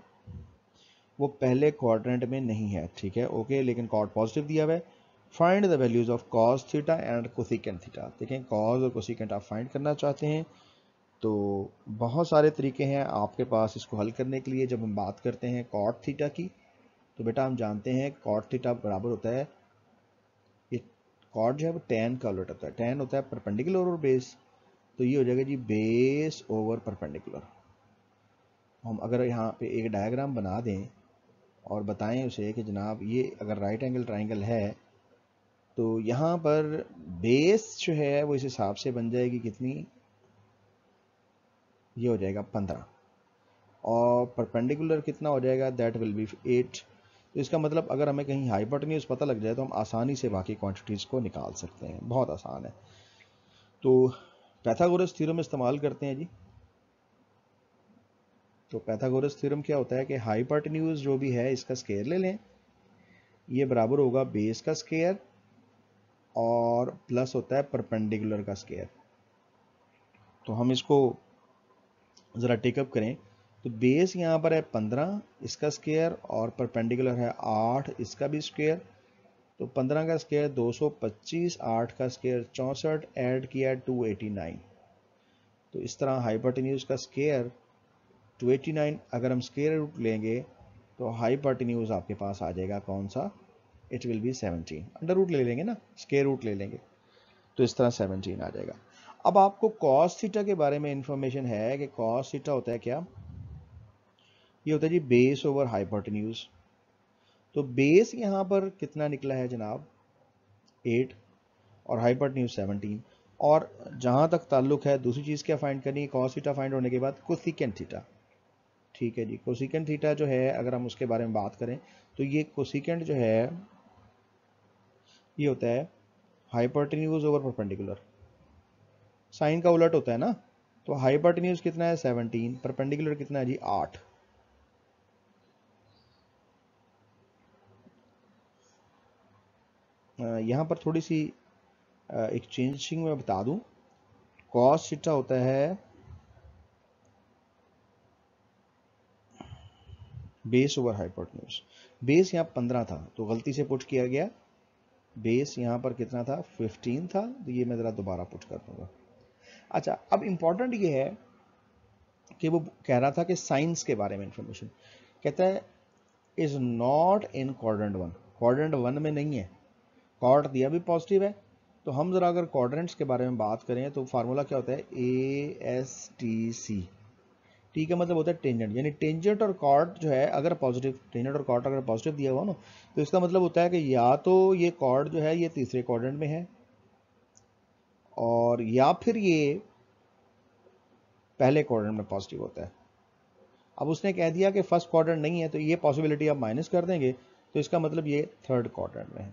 वो पहले क्वाड्रेंट में नहीं है, ठीक है? ओके? लेकिन कॉट पॉजिटिव दिया हुआ है। Find the values of cos theta and cosecant theta देखें कॉज और कोसिकेंट आप फाइंड करना चाहते हैं तो बहुत सारे तरीके हैं आपके पास इसको हल करने के लिए। जब हम बात करते हैं कॉट थीटा की तो बेटा हम जानते हैं कॉट थीटा बराबर होता है कॉर्ड जो है वो टेन का उलट होता है। टेन होता है परपेंडिकुलर और बेस तो ये हो जाएगा जी बेस ओवर परपेंडिकुलर हम अगर यहाँ पे एक डायग्राम बना दें और बताएँ उसे कि जनाब ये अगर राइट एंगल ट्राइंगल है तो यहाँ पर बेस जो है, वो इस हिसाब से बन जाएगी कितनी? ये हो जाएगा पंद्रह। और परपेंडिकुलर कितना हो जाएगा? दैट विल बी एट तो इसका मतलब अगर हमें कहीं हाइपोटेन्यूज पता लग जाए तो हम आसानी से बाकी क्वांटिटीज़ को निकाल सकते हैं। बहुत आसान है। तो पैथागोरस थ्योरम इस्तेमाल करते हैं जी। तो पैथागोरस थ्योरम क्या होता है कि हाइपोटेन्यूज जो भी है, इसका स्केयर ले लें। ये बराबर होगा बेस का स्केयर और प्लस होता है परपेंडिकुलर का स्केयर तो हम इसको ज़रा टेकअप करें. तो बेस यहाँ पर है पंद्रह, इसका स्केयर और परपेंडिकुलर है आठ, इसका भी स्केयर तो पंद्रह का स्केयर दो सौ पच्चीस, आठ का स्केयर चौंसठ ऐड किया टू एटी नाइन तो इस तरह हाइपरटेन्यूज का स्केयर टू एटी नाइन अगर हम स्केयर रूट लेंगे तो हाइपरटेन्यूज आपके पास आ जाएगा कौन सा? It will be seventeen under root ले लेंगे ना स्केयर रूट ले लेंगे। तो इस तरह सेवनटीन आ जाएगा। अब आपको कॉस थीटा के बारे में इंफॉर्मेशन है कि कॉस थीटा होता है क्या? ये होता है जी बेस ओवर हाइपोटेन्यूज तो बेस यहाँ पर कितना निकला है जनाब? एट और हाइपोटेन्यूज सेवनटीन और जहाँ तक ताल्लुक है, दूसरी चीज़ क्या फाइंड करनी है? कॉस थीटा फाइंड होने के बाद कोसिकेंट थीटा ठीक है जी कोसिकेंट थीटा जो है, अगर हम उसके बारे में बात करें तो ये कोसिकेंट जो है ये होता है हाइपोटेन्यूज ओवर परपेंडिकुलर साइन का उलट होता है ना? तो हाइपोटेन्यूज कितना है? सेवनटीन परपेंडिकुलर कितना है जी? आठ. यहाँ पर थोड़ी सी एक्सचेंजिंग में बता दूँ। कॉस थीटा होता है बेस ओवर हाइपोटेन्यूज बेस यहाँ पंद्रह था तो गलती से पुट किया गया। बेस यहाँ पर कितना था? फिफ्टीन था तो ये मैं ज़रा दोबारा पुट कर दूँगा। अच्छा अब इंपॉर्टेंट ये है कि वो कह रहा था कि साइंस के बारे में इंफॉर्मेशन कहता है is not in quadrant one quadrant one में नहीं है। कॉर्ड दिया भी पॉजिटिव है। तो हम ज़रा अगर कॉर्डेंट्स के बारे में बात करें तो फार्मूला क्या होता है? A S T C T का मतलब होता है टेंजेंट यानी टेंजेंट और कॉर्ड जो है, अगर पॉजिटिव टेंजेंट और कॉर्ड अगर पॉजिटिव दिया हुआ ना तो इसका मतलब होता है कि या तो ये कॉर्ड जो है, ये तीसरे कॉर्डेंट में है, और या फिर ये पहले क्वाड्रेंट में पॉजिटिव होता है। अब उसने कह दिया कि फ़र्स्ट क्वाड्रेंट नहीं है तो ये पॉसिबिलिटी आप माइनस कर देंगे तो इसका मतलब ये थर्ड क्वाड्रेंट में है।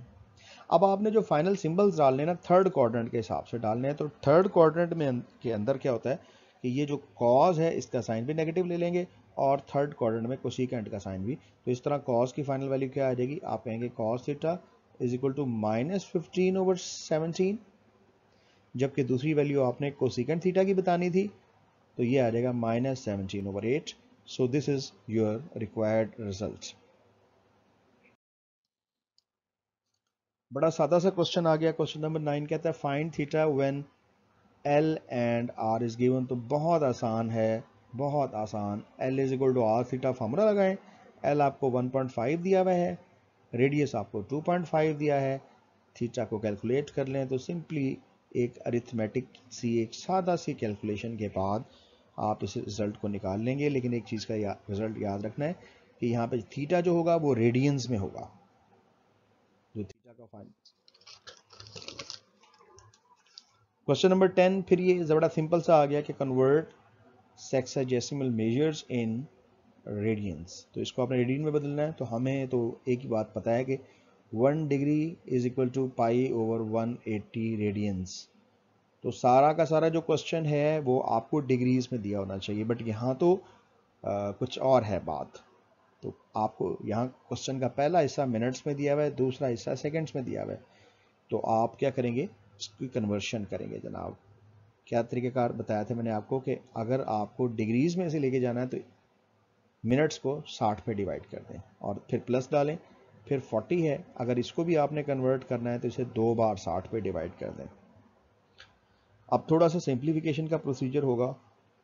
अब आपने जो फाइनल सिंबल्स डालने ना थर्ड क्वाड्रेंट के हिसाब से डालने हैं तो थर्ड क्वाड्रेंट में के अंदर क्या होता है कि ये जो कॉज है, इसका साइन भी नेगेटिव ले लेंगे और थर्ड क्वाड्रेंट में कोसिकेंट का साइन भी। तो इस तरह कॉज की फाइनल वैल्यू क्या आ जाएगी? आप कहेंगे cos theta is equal to minus fifteen over seventeen जबकि दूसरी वैल्यू आपने कोसिकेंट थीटा की बतानी थी तो ये आ जाएगा minus seventeen over eight so this is your required result बड़ा सादा सा क्वेश्चन आ गया। क्वेश्चन नंबर नाइन कहता है find theta when L and R is given तो बहुत आसान है बहुत आसान। L is equal to R theta formula लगाएँ। एल आपको 1.5 दिया हुआ है रेडियस आपको 2.5 दिया है। थीटा को कैलकुलेट कर लें तो सिंपली एक अरिथमेटिक सी एक सादा सी कैलकुलेशन के बाद आप इस रिज़ल्ट को निकाल लेंगे। लेकिन एक चीज़ का या, रिज़ल्ट याद रखना है कि यहाँ पे थीटा जो होगा वो रेडियंस में होगा। जो थीटा का फाइन क्वेश्चन नंबर टेन फिर ये बड़ा सिंपल सा आ गया कि convert sexagesimal measures in radians तो इसको आपने रेडियन में बदलना है तो हमें तो एक ही बात पता है कि one degree is equal to pi over one eighty radians तो सारा का सारा जो क्वेश्चन है वो आपको डिग्रीज में दिया होना चाहिए बट यहाँ तो आ, कुछ और है बात. तो आपको यहाँ क्वेश्चन का पहला हिस्सा मिनट्स में दिया हुआ है दूसरा हिस्सा सेकेंड्स में दिया हुआ है. तो आप क्या करेंगे? इसकी कन्वर्शन करेंगे जनाब। क्या तरीक़ेकार बताया था मैंने आपको कि अगर आपको डिग्रीज में से लेके जाना है तो मिनट्स को 60 पे डिवाइड कर दें और फिर प्लस डालें, फिर 40 है। अगर इसको भी आपने कन्वर्ट करना है तो इसे दो बार 60 पे डिवाइड कर दें। अब थोड़ा सा सिंप्लीफिकेशन का प्रोसीजर होगा।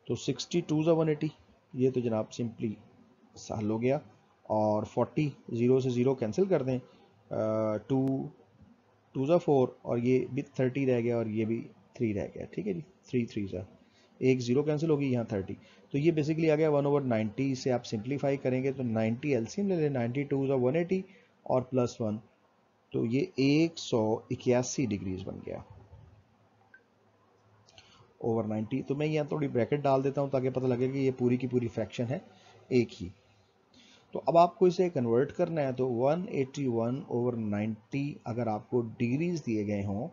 तो 62 टू ज़ा वन ये तो जनाब सिंपली हल हो गया। और 40 ज़ीरो से ज़ीरो कैंसिल कर दें। टू टू ज़ा फोर और ये भी 30 रह गया और ये भी थ्री रह गया। ठीक है जी? थ्री थ्री ज़ा। एक ज़ीरो कैंसिल होगी, यहाँ थर्टी। तो ये बेसिकली आ गया वन ओवर नाइन्टी से आप सिंप्लीफाई करेंगे तो नाइन्टी एलसीएम ले लें नाइन्टी टू ज़ा वन एटी और प्लस वन तो ये एक सौ इक्यासी डिग्रीज बन गया। ओवर 90 तो मैं यहाँ थोड़ी ब्रैकेट डाल देता हूँ ताकि पता लगे कि ये पूरी की पूरी फ्रैक्शन है। एक ही। तो अब आपको इसे कन्वर्ट करना है तो 181 ओवर 90 अगर आपको डिग्रीज दिए गए हों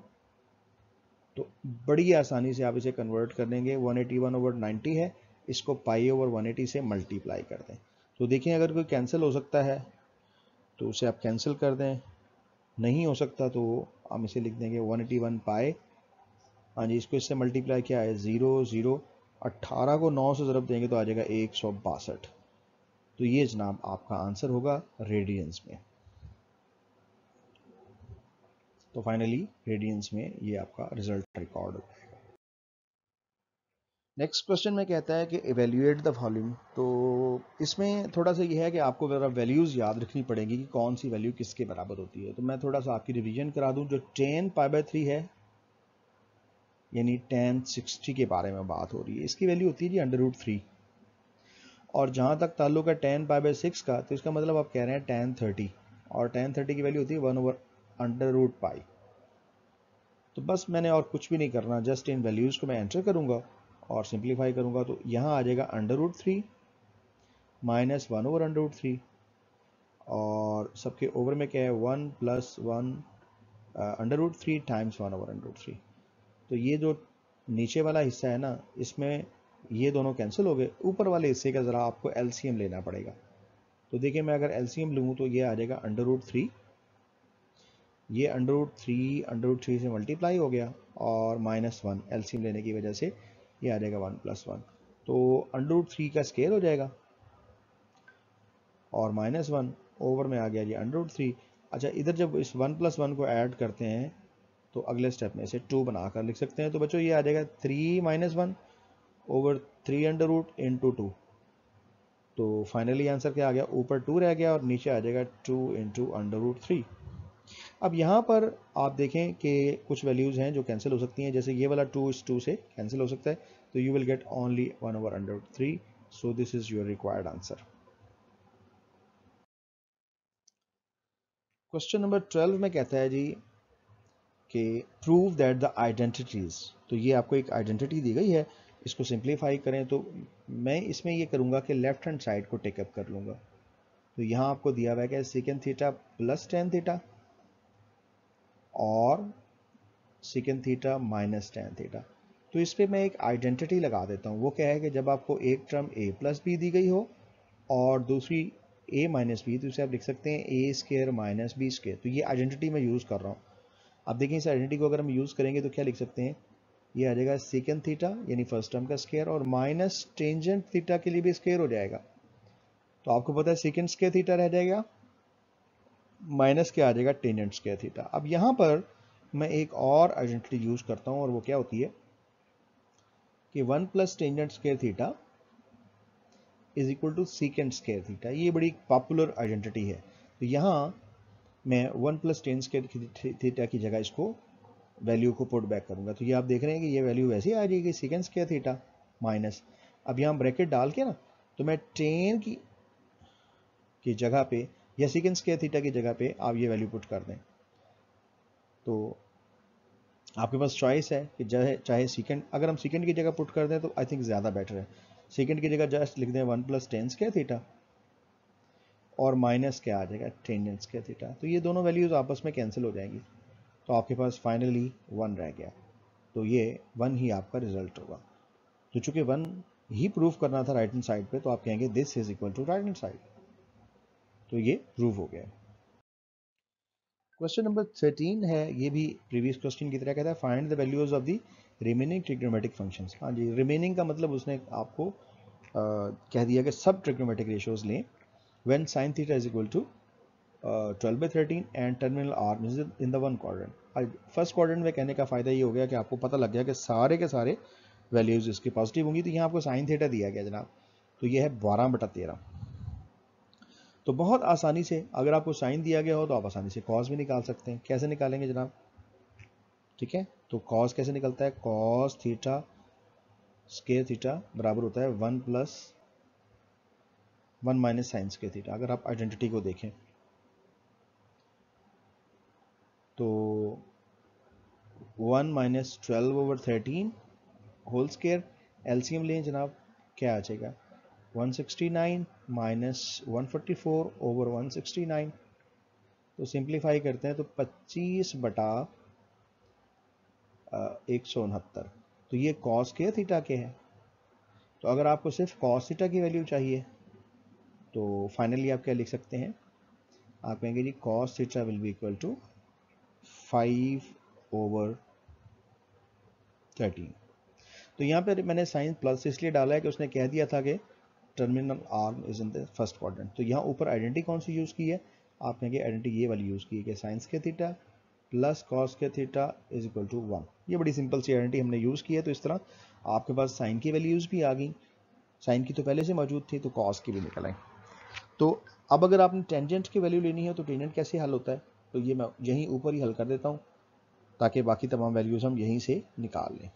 तो बड़ी आसानी से आप इसे कन्वर्ट कर देंगे। 181 ओवर 90 है, इसको पाई ओवर 180 से मल्टीप्लाई कर दें। तो देखिए, अगर कोई कैंसिल हो सकता है तो उसे आप कैंसिल कर दें। नहीं हो सकता तो हम इसे लिख देंगे 181 पाए हाँ जी, इसको इससे मल्टीप्लाई क्या है ज़ीरो ज़ीरो अट्ठारह को नौ से ज़रब देंगे तो आ जाएगा एक सौ बासठ। तो ये जनाब आपका आंसर होगा रेडियंस में। तो फाइनली रेडियंस में ये आपका रिज़ल्ट रिकॉर्ड हो जाएगा। नेक्स्ट क्वेश्चन में कहता है कि एवेल्यूएट द वॉल्यूम तो इसमें थोड़ा सा ये है कि आपको ज़रा वैल्यूज़ याद रखनी पड़ेगी कि कौन सी वैल्यू किसके बराबर होती है। तो मैं थोड़ा सा आपकी रिवीजन करा दूँ, जो टेन पाई बाय थ्री है, यानी टेन सिक्सटी के बारे में बात हो रही है। इसकी वैल्यू होती है जी अंडर रूट थ्री और जहाँ तक ताल्लुक है टेन पाई बाई सिक्स का तो इसका मतलब आप कह रहे हैं टेन थर्टी। और टेन थर्टी की वैल्यू होती है one over under root pi. तो बस मैंने और कुछ भी नहीं करना, जस्ट इन वैल्यूज़ को मैं एंटर करूँगा और सिंप्लीफाई करूँगा तो यहाँ आ जाएगा under root three, minus one over under root three. और सबके ओवर में क्या है, one plus one under root three times one over under root three. तो ये जो नीचे वाला हिस्सा है ना, इसमें ये दोनों कैंसिल हो गए। ऊपर वाले हिस्से का ज़रा आपको एलसीएम लेना पड़ेगा। तो देखिए, मैं अगर एलसीएम लूँ तो ये आ जाएगा अंडर रूट थ्री ये under root three under root three से मल्टीप्लाई हो गया और माइनस वन एलसीएम लेने की वजह से ये आ जाएगा वन प्लस वन तो अंडर रूट थ्री का स्केयर हो जाएगा। और माइनस वन ओवर में आ गया ये अंडर रूट थ्री अच्छा इधर जब इस वन प्लस वन को ऐड करते हैं तो अगले स्टेप में इसे टू बनाकर लिख सकते हैं। तो बच्चों, ये आ जाएगा three minus one over three under root into two तो फाइनली आंसर क्या आ गया? ऊपर टू रह गया और नीचे आ जाएगा two into under root three अब यहाँ पर आप देखें कि कुछ वैल्यूज़ हैं जो कैंसिल हो सकती हैं। जैसे ये वाला टू इस टू से कैंसिल हो सकता है। तो you will get only one over under root three so this is your required answer question number twelve में कहता है जी कि प्रूव दैट द आइडेंटिटीज तो ये आपको एक आइडेंटिटी दी गई है। इसको सिंप्लीफाई करें तो मैं इसमें ये करूँगा कि लेफ़्ट हैंड साइड को टेकअप कर लूँगा। तो यहाँ आपको दिया हुआ है कि secant theta plus tan theta और secant theta minus tan theta तो इस पर मैं एक आइडेंटिटी लगा देता हूँ। वो क्या है कि जब आपको एक टर्म ए प्लस बी दी गई हो और दूसरी ए माइनस बी तो इसे आप लिख सकते हैं A square minus B square तो ये आइडेंटिटी मैं यूज़ कर रहा हूँ। अब देखिए इस आइडेंटिटी को अगर हम यूज़ करेंगे तो क्या लिख सकते हैं? ये आ जाएगा सेकेंड थीटा यानी फ़र्स्ट टर्म का स्केयर और माइनस टेंजेंट थीटा के लिए भी स्केयर हो जाएगा। तो आपको पता है सेकेंड स्केयर थीटा रह जाएगा माइनस क्या आ जाएगा टेंजेंट स्केयर थीटा अब यहाँ पर मैं एक और आइडेंटिटी यूज़ करता हूँ, और वो क्या होती है कि one plus tangent square theta is equal to secant square theta ये बड़ी पॉपुलर आइडेंटिटी है। तो यहाँ मैं one plus tan square theta की जगह इसको वैल्यू को पुट बैक करूँगा। तो ये आप देख रहे हैं कि ये वैल्यू वैसे आ जाएगी सीकेंड स्केयर थीटा माइनस अब यहाँ ब्रैकेट डाल के ना तो मैं टेन की की जगह पे या सीकेंड स्केयर थीटा की जगह पे आप ये वैल्यू पुट कर दें। तो आपके पास चॉइस है कि चाहे चाहे सीकेंड अगर हम सीकेंड की जगह पुट कर दें तो आई थिंक ज़्यादा बेटर है। सेकेंड की जगह जस्ट लिख दें one plus tan square theta और माइनस क्या आ जाएगा? टेन स्केयर थीटा तो ये दोनों वैल्यूज़ आपस में कैंसिल हो जाएँगी। तो आपके पास फाइनली वन रह गया। तो ये वन ही आपका रिज़ल्ट होगा। तो चूँकि वन ही प्रूफ करना था राइट हैंड साइड पे तो आप कहेंगे this is equal to right hand side तो ये प्रूव हो गया। क्वेश्चन नंबर थर्टीन है। ये भी प्रीवियस क्वेश्चन की तरह कहता है find the values of the remaining trigonometric function हाँ जी रिमेनिंग का मतलब उसने आपको आ, कह दिया कि सब ट्रिग्नोमेटिक रेशियोज लें। When sine theta is equal to uh, 12 by 13 and terminal arm is in the one quadrant. First quadrant में कहने का फ़ायदा ये हो गया कि आपको पता लग गया कि सारे के सारे वैल्यूज़ इसकी पॉजिटिव होंगी तो यहाँ आपको साइन थीटा दिया गया जनाब। तो ये है बारह बटा तेरह। तो बहुत आसानी से अगर आपको साइन दिया गया हो तो आप आसानी से कॉज भी निकाल सकते हैं। कैसे निकालेंगे जनाब? ठीक है? तो कॉज कैसे निकलता है? कॉज थीटा स्केयर थीटा बराबर होता है one plus one minus sines के थीटा अगर आप आइडेंटिटी को देखें तो one minus twelve over thirteen whole square LCM लें जनाब, क्या आ जाएगा? 169 माइनस वन ओवर 169 तो सिंप्लीफाई करते हैं तो 25 बटा एक सौ उनहत्तर। तो ये कॉस के थीटा के है? तो अगर आपको सिर्फ़ कॉस थीटा की वैल्यू चाहिए तो फाइनली आप क्या लिख सकते हैं? आप कहेंगे जी cos theta will be equal to five over thirteen तो यहाँ पर मैंने साइन प्लस इसलिए डाला है कि उसने कह दिया था कि terminal arm is in the first quadrant तो यहाँ ऊपर आइडेंटिटी कौन सी यूज़ की है? आप कहेंगे आइडेंटिटी ये वाली यूज़ की है कि साइंस के थीटा प्लस कॉस के theta is equal to one ये बड़ी सिंपल सी आइडेंटिटी हमने यूज़ की है तो इस तरह आपके पास साइन की वैल्यूज़ भी आ गई। साइन की तो पहले से मौजूद थी तो कॉस की भी निकल आई। तो अब अगर आपने टेंजेंट की वैल्यू लेनी है तो टेंजेंट कैसे हल होता है? तो ये मैं यहीं ऊपर ही हल कर देता हूँ, ताकि बाकी तमाम वैल्यूज़ हम यहीं से निकाल लें।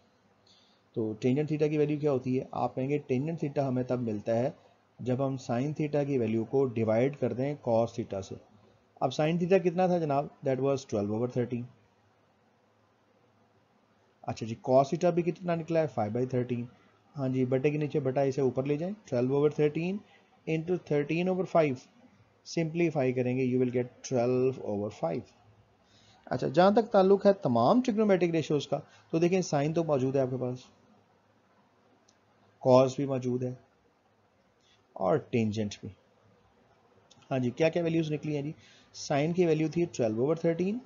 तो टेंजेंट थीटा की वैल्यू क्या होती है? आप कहेंगे टेंजेंट थीटा हमें तब मिलता है जब हम साइन थीटा की वैल्यू को डिवाइड कर दें कॉस थीटा से। अब साइन थीटा कितना था जनाब? दैट वाज 12 ओवर 13 अच्छा जी कॉस थीटा भी कितना निकला है? 5 बाई थर्टीन हाँ जी, बटे के नीचे बटा इसे ऊपर ले जाएँ। 12 over 13 into thirteen over five simplify करेंगे you will get twelve over five अच्छा जहाँ तक ताल्लुक है तमाम ट्रिग्नोमेट्रिक रेशियोज का तो देखें साइन तो मौजूद है आपके पास। कॉस भी मौजूद है। और टेंजेंट भी। हाँ जी क्या क्या वैल्यूज़ निकली हैं जी? साइन की वैल्यू थी ट्वेल्व ओवर थर्टीन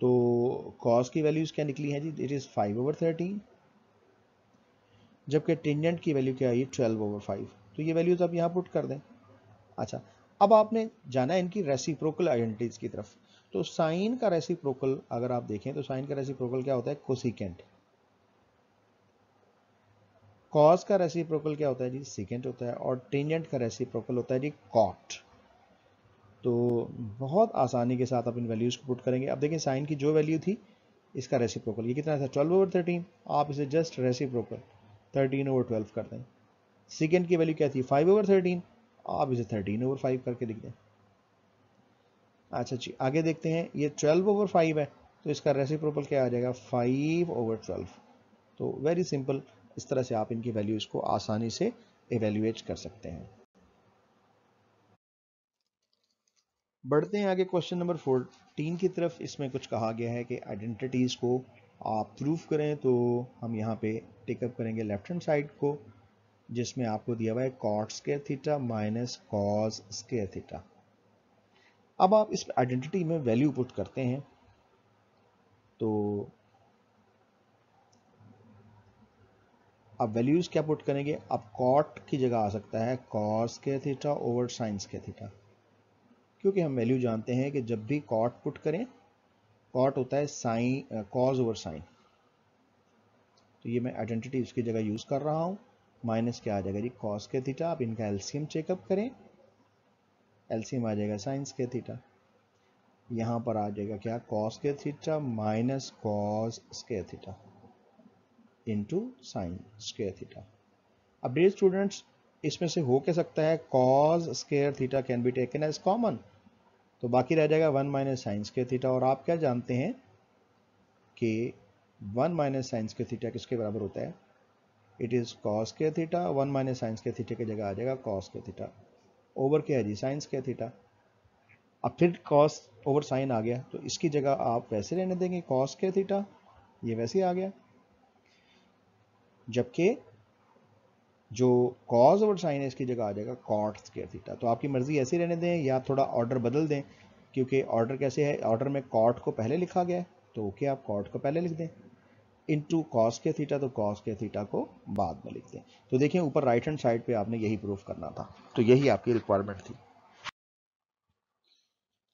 तो कॉस की वैल्यूज़ क्या निकली हैं जी? It is five over thirteen जबकि टेंजेंट की वैल्यू क्या आई? ट्वेल्व ओवर फाइव तो ये वैल्यूज़ आप यहाँ पुट कर दें। अच्छा अब आपने जाना है इनकी रेसिप्रोकल आइडेंटिटीज की तरफ़। तो साइन का रेसिप्रोकल अगर आप देखें तो साइन का रेसिप्रोकल क्या होता है? कोसिकेंट कॉस का रेसिप्रोकल क्या होता है जी? सिकेंट होता है, और टेंजेंट का रेसिप्रोकल होता है जी कॉट तो बहुत आसानी के साथ आप इन वैल्यूज़ को पुट करेंगे। अब देखिए, साइन की जो वैल्यू थी, इसका रेसिप्रोकल ये कितना था? ट्वेल्व ओवर थर्टीन आप इसे just reciprocal thirteen over twelve कर दें। सेकेंड की वैल्यू क्या थी? फाइव ओवर थर्टीन आप इसे थर्टीन ओवर फाइव करके लिख दें। अच्छा जी, आगे देखते हैं। ये ट्वेल्व ओवर फाइव है तो इसका रेसिप्रोकल क्या आ जाएगा? फाइव ओवर ट्वेल्व तो वेरी सिंपल इस तरह से आप इनकी वैल्यूज़ को आसानी से एवेल्युएट कर सकते हैं। बढ़ते हैं आगे क्वेश्चन नंबर फोर्टीन की तरफ़। इसमें कुछ कहा गया है कि आइडेंटिटीज को आप प्रूफ करें तो हम यहाँ पे टेकअप करेंगे लेफ़्ट हैंड साइड को। जिसमें आपको दिया हुआ है cot square theta minus cos square theta अब आप इस आइडेंटिटी में वैल्यू पुट करते हैं तो अब वैल्यूज़ क्या पुट करेंगे? अब कॉट की जगह आ सकता है कॉस के थीटा ओवर साइंस के थीटा क्योंकि हम वैल्यू जानते हैं कि जब भी कॉट पुट करें कॉट होता है साइन कॉज ओवर साइन तो ये मैं आइडेंटिटी उसकी जगह यूज़ कर रहा हूँ। माइनस क्या आ जाएगा जी? कॉस के थीटा आप इनका एलसीएम चेकअप करें। एलसीएम आ जाएगा साइंस के थीटा यहाँ पर आ जाएगा क्या? कॉस के theta minus cos square theta into sine square theta अब डियर स्टूडेंट्स इसमें से हो क्या सकता है? Cos square theta can be taken as common तो बाकी रह जाएगा वन माइनस साइंस के थीटा और आप क्या जानते हैं कि वन माइनस साइंस के थीटा किसके बराबर होता है? इट इज़ कॉस के थीटा वन माइनस साइंस के थीटा की जगह आ जाएगा कॉस के थीटा ओवर क्या है जी साइंस के थीटा अब फिर कॉस ओवर साइन आ गया तो इसकी जगह आप वैसे रहने देंगे कॉस के थीटा ये वैसे आ गया. जबकि जो कॉज ओवर साइन है, इसकी जगह आ जाएगा कॉट स्केयर थीटा तो आपकी मर्ज़ी ऐसे रहने दें या थोड़ा ऑर्डर बदल दें, क्योंकि ऑर्डर कैसे है? ऑर्डर में कॉट को पहले लिखा गया है तो ओके आप कॉट को पहले लिख दें. इनटू कॉस के थीटा तो कॉस के थीटा को बाद में लिख दें तो देखिए, ऊपर राइट हैंड साइड पे आपने यही प्रूफ करना था। तो यही आपकी रिक्वायरमेंट थी।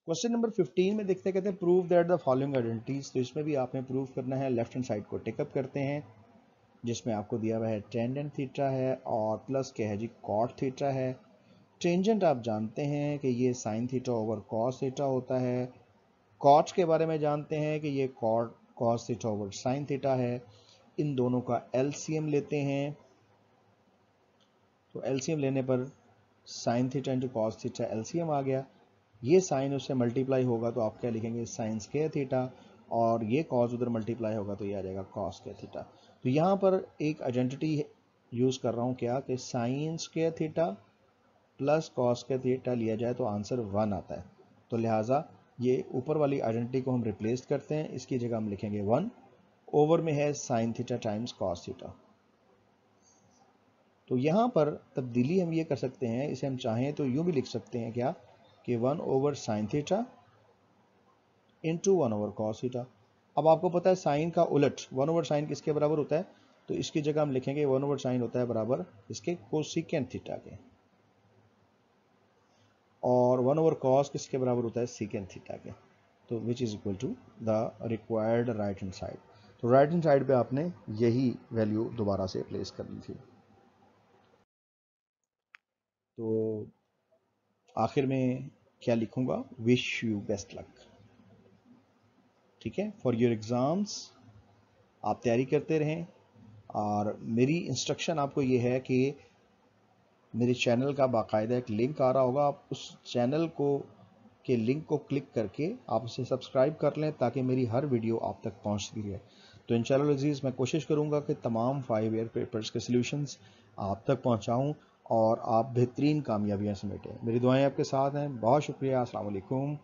क्वेश्चन नंबर 15 में देखते कहते हैं prove that the following identities तो इसमें भी आपने प्रूफ करना है। लेफ़्ट हैंड साइड को टेकअप करते हैं, जिसमें आपको दिया हुआ है टेंडेंट थीटा है और प्लस क्या है जी कॉट थीटा है। टेंजेंट आप जानते हैं कि ये sine theta over cos theta होता है। कॉट के बारे में जानते हैं कि ये cot cos theta over sine theta है। इन दोनों का एलसीएम लेते हैं। तो एलसीएम लेने पर sine theta into cos theta LCM आ गया। ये साइन उससे मल्टीप्लाई होगा तो आप क्या लिखेंगे? साइन स्केयर थीटा और ये कॉस उधर मल्टीप्लाई होगा तो ये आ जाएगा कॉस के थीटा तो यहाँ पर एक आइडेंटिटी यूज़ कर रहा हूँ क्या? कि sine square theta plus cos के थीटा लिया जाए तो आंसर वन आता है। तो लिहाजा ये ऊपर वाली आइडेंटिटी को हम रिप्लेस करते हैं, इसकी जगह हम लिखेंगे वन ओवर में है sine theta times cos theta तो यहाँ पर तब्दीली हम ये कर सकते हैं, इसे हम चाहें तो यूँ भी लिख सकते हैं क्या, कि one over sine theta into one over cos theta अब आपको पता है साइन का उलट वन ओवर साइन किसके बराबर होता है? तो इसकी जगह हम लिखेंगे वन ओवर साइन होता है बराबर इसके कोसिकेंट थीटा के। और वन ओवर कॉस किसके बराबर होता है? सीकेंट थीटा के। तो which is equal to the required right hand side तो राइट हैंड साइड पे आपने यही वैल्यू दोबारा से प्लेस करनी थी। तो आखिर में क्या लिखूँगा? विश यू बेस्ट लक ठीक है? फॉर योर एग्ज़ाम्स आप तैयारी करते रहें। और मेरी इंस्ट्रक्शन आपको ये है कि मेरे चैनल का बाकायदा एक लिंक आ रहा होगा, आप उस चैनल को, के लिंक को क्लिक करके आप उसे सब्सक्राइब कर लें ताकि मेरी हर वीडियो आप तक पहुँचती रहे। तो इन शजीज़ मैं कोशिश करूँगा कि तमाम फाइव ईयर पेपर्स के सॉल्यूशंस आप तक पहुंचाऊं और आप बेहतरीन कामयाबियाँ समेटें। मेरी दुआएँ आपके साथ हैं। बहुत शुक्रिया। असलकुम